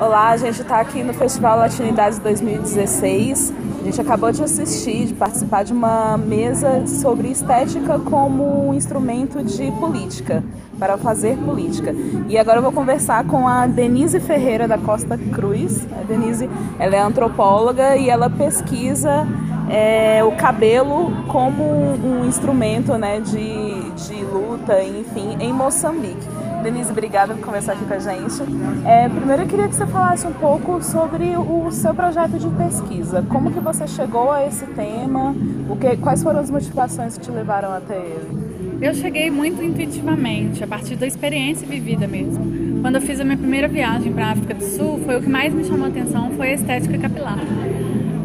Olá, a gente está aqui no Festival Latinidades 2016. A gente acabou de assistir, de participar de uma mesa sobre estética como um instrumento de política, para fazer política. E agora eu vou conversar com a Denise Ferreira da Costa Cruz. A Denise ela é antropóloga e ela pesquisa é, o cabelo como um instrumento né, de, de luta, enfim, em Moçambique. Denise, obrigada por conversar aqui com a gente. É, primeiro eu queria que você falasse um pouco sobre o seu projeto de pesquisa. Como que você chegou a esse tema? O que, quais foram as motivações que te levaram até ele? Eu cheguei muito intuitivamente, a partir da experiência vivida mesmo. Quando eu fiz a minha primeira viagem para a África do Sul, foi o que mais me chamou a atenção foi a estética capilar.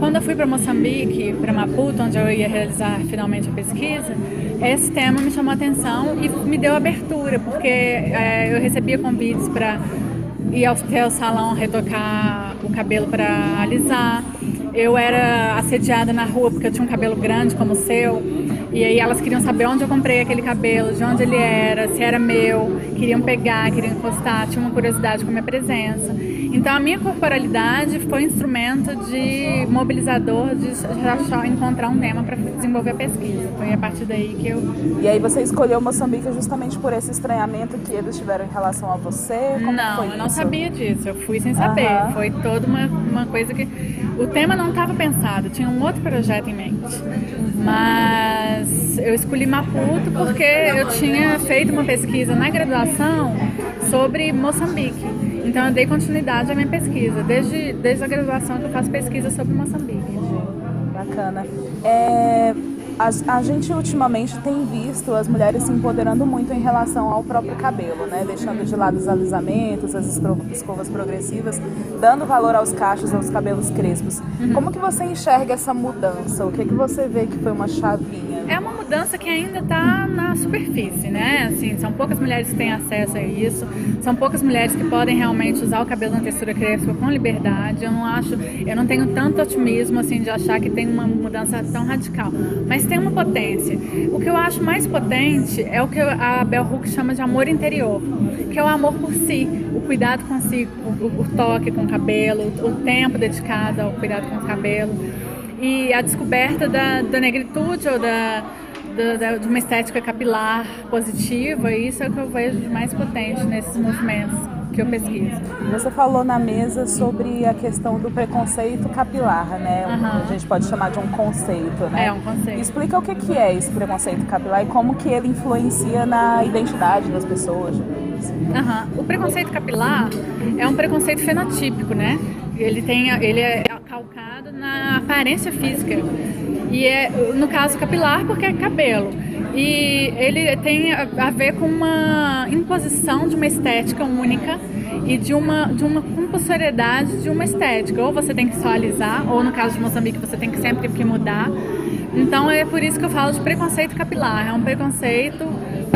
Quando eu fui para Moçambique, para Maputo, onde eu ia realizar finalmente a pesquisa, esse tema me chamou a atenção e me deu abertura, porque é, eu recebia convites para ir ao, ao salão retocar o cabelo para alisar. Eu era assediada na rua porque eu tinha um cabelo grande como o seu. E aí elas queriam saber onde eu comprei aquele cabelo, de onde ele era, se era meu, queriam pegar, queriam encostar, tinham uma curiosidade com a minha presença. Então a minha corporalidade foi instrumento de mobilizador de achar, encontrar um tema para desenvolver a pesquisa. Foi a partir daí que eu. E aí você escolheu Moçambique justamente por esse estranhamento que eles tiveram em relação a você? Como não, eu não sabia disso. Eu fui sem saber. Uhum. Foi toda uma, uma coisa que. O tema não estava pensado, tinha um outro projeto em mente. Mas eu escolhi Maputo porque eu tinha feito uma pesquisa na graduação sobre Moçambique. Então eu dei continuidade à minha pesquisa, desde, desde a graduação que eu faço pesquisa sobre Moçambique. Bacana. É, a, a, gente ultimamente tem visto as mulheres se empoderando muito em relação ao próprio cabelo, né? Deixando de lado os alisamentos, as escovas progressivas, dando valor aos cachos, aos cabelos crespos. Uhum. Como que você enxerga essa mudança? O que, que você vê que foi uma chavinha? É uma mudança que ainda está na superfície, né? Assim, são poucas mulheres que têm acesso a isso, são poucas mulheres que podem realmente usar o cabelo na textura crespa com liberdade. Eu não acho, eu não tenho tanto otimismo assim de achar que tem uma mudança tão radical, mas tem uma potência. O que eu acho mais potente é o que a Bell Hook chama de amor interior, que é o amor por si, o cuidado com si, o, o toque com o cabelo, o tempo dedicado ao cuidado com o cabelo e a descoberta da, da negritude ou da, de uma estética capilar positiva, isso é o que eu vejo de mais potente nesses movimentos que eu pesquiso. Você falou na mesa sobre a questão do preconceito capilar, né? Uhum. A gente pode chamar de um conceito, né? É um conceito. Explica o que é esse preconceito capilar e como que ele influencia na identidade das pessoas. Uhum. O preconceito capilar é um preconceito fenotípico, né? Ele tem, ele é calcado na aparência física e é no caso capilar porque é cabelo e ele tem a ver com uma imposição de uma estética única e de uma, de uma compulsoriedade de uma estética. Ou você tem que só alisar, ou no caso de Moçambique você tem que sempre que mudar. Então é por isso que eu falo de preconceito capilar. É um preconceito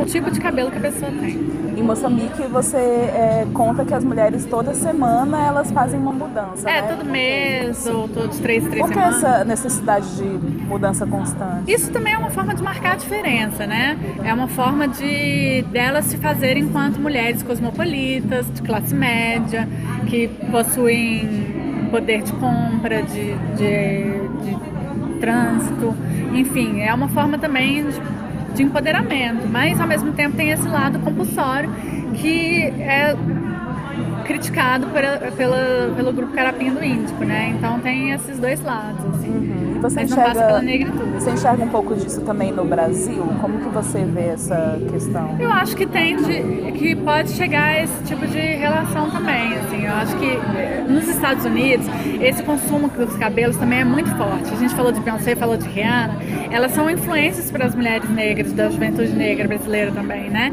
o tipo de cabelo que a pessoa tem. Em Moçambique você é, conta que as mulheres toda semana elas fazem uma mudança. É, né? todo mês ou todos três, três Por que semanas. essa necessidade de mudança constante? Isso também é uma forma de marcar a diferença, né? É uma forma de delas se fazerem enquanto mulheres cosmopolitas, de classe média, que possuem poder de compra, de, de, de trânsito, enfim, é uma forma também de de empoderamento, mas ao mesmo tempo tem esse lado compulsório que é criticado pela, pela, pelo grupo Carapinho do Índico, né? Então tem esses dois lados, assim. Uhum. Você Mas enxerga, não passa pela negritude. Você enxerga um pouco disso também no Brasil? Como que você vê essa questão? Eu acho que tem de, que pode chegar a esse tipo de relação também, assim. Acho que eh, nos Estados Unidos esse consumo dos cabelos também é muito forte. A gente falou de Beyoncé, falou de Rihanna. Elas são influências para as mulheres negras, da juventude negra brasileira também, né?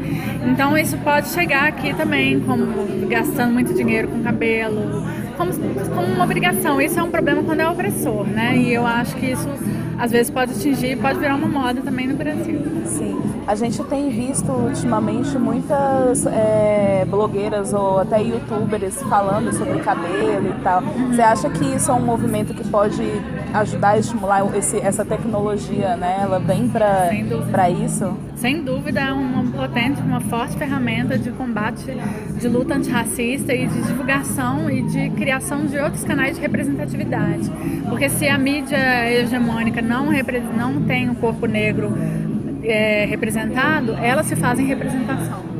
Então isso pode chegar aqui também, como gastando muito dinheiro com cabelo, como, como uma obrigação. Isso é um problema quando é opressor, né? E eu acho que isso às vezes pode atingir, pode virar uma moda também no Brasil. Sim. A gente tem visto ultimamente muitas é, blogueiras ou até youtubers falando sobre cabelo e tal. Você acha que isso é um movimento que pode ajudar a estimular esse, essa tecnologia, né? Ela vem para isso? Sem dúvida é uma potente, uma forte ferramenta de combate, de luta antirracista e de divulgação e de criação de outros canais de representatividade. Porque se a mídia hegemônica não, não tem o corpo negro é, representado, elas se fazem representação.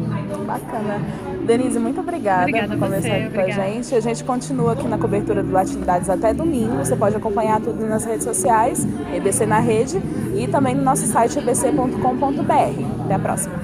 Bacana. Denise, muito obrigada, obrigada por conversar aqui com a gente. A gente continua aqui na cobertura do Latinidades até domingo. Você pode acompanhar tudo nas redes sociais, EBC na rede e também no nosso site ebc.com.br. Até a próxima.